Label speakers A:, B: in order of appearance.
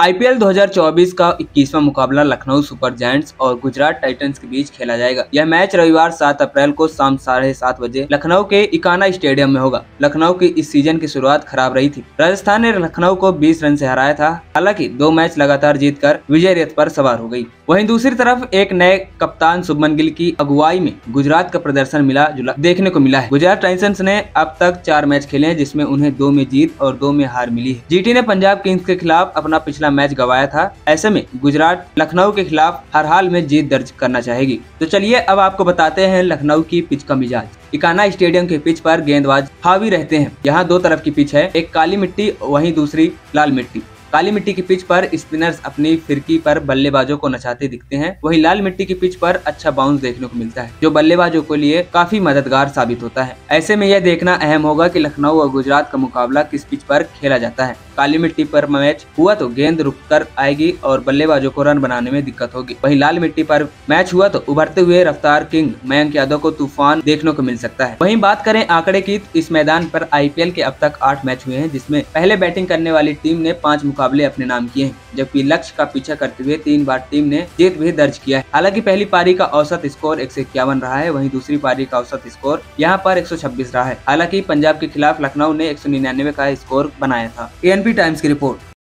A: IPL 2024 का 21वां मुकाबला Lucknow super giants और गुजरात टाइटंस के बीच खेला जाएगा। यह मैच रविवार 7 अप्रैल को शाम साढ़े सात बजे लखनऊ के इकाना स्टेडियम में होगा। लखनऊ की इस सीज़न की शुरुआत खराब रही थी। राजस्थान ने लखनऊ को 20 रन से हराया था। हालाँकि दो मैच लगातार जीतकर विजय रेत पर सवार हो गई वहीं दूसरी तरफ़ एक नए कप्तान शुभमन गिल की अगुवाई में गुजरात का प्रदर्शन मिला जुला देखने को मिला है। गुजरात टाइटंस ने अब तक चार मैच खेले जिसमें उन्हें दो में जीत और दो में हार मिली है। जीटी ने पंजाब किंग्स के खिलाफ अपना पिछला मैच गवाया था, ऐसे में गुजरात लखनऊ के खिलाफ हर हाल में जीत दर्ज करना चाहेगी। तो चलिए अब आपको बताते हैं लखनऊ की पिच का मिजाज। इकाना स्टेडियम के पिच पर गेंदबाज हावी रहते हैं। यहाँ दो तरफ़ की पिच है, एक काली मिट्टी, वहीं दूसरी लाल मिट्टी। काली मिट्टी की पिच पर स्पिनर्स अपनी फिरकी पर बल्लेबाजों को नचाते दिखते हैं। वहीं लाल मिट्टी की पिच पर अच्छा बाउंस देखने को मिलता है, जो बल्लेबाजों के लिए काफ़ी मददगार साबित होता है। ऐसे में यह देखना अहम होगा कि लखनऊ और गुजरात का मुकाबला किस पिच पर खेला जाता है। काली मिट्टी पर मैच हुआ तो गेंद रुक कर आएगी और बल्लेबाजों को रन बनाने में दिक्कत होगी। वहीं लाल मिट्टी पर मैच हुआ तो उभरते हुए रफ्तार किंग मयंक यादव को तूफ़ान देखने को मिल सकता है। वहीं बात करें आंकड़े की इस मैदान पर आईपीएल के अब तक आठ मैच हुए हैं, जिसमें पहले बैटिंग करने वाली टीम ने पाँच मुकाबले अपने नाम किए हैं, जबकि लक्ष्य का पीछा करते हुए तीन बार टीम ने जीत भी दर्ज किया है। हालाँकि पहली पारी का औसत स्कोर एक सौ इक्यावन रहा है, वहीं दूसरी पारी का औसत स्कोर यहाँ पर 126 रहा है। हालाँकि पंजाब के खिलाफ लखनऊ ने एक सौ निन्यानवे का स्कोर बनाया था। एएनपी टाइम्स की रिपोर्ट।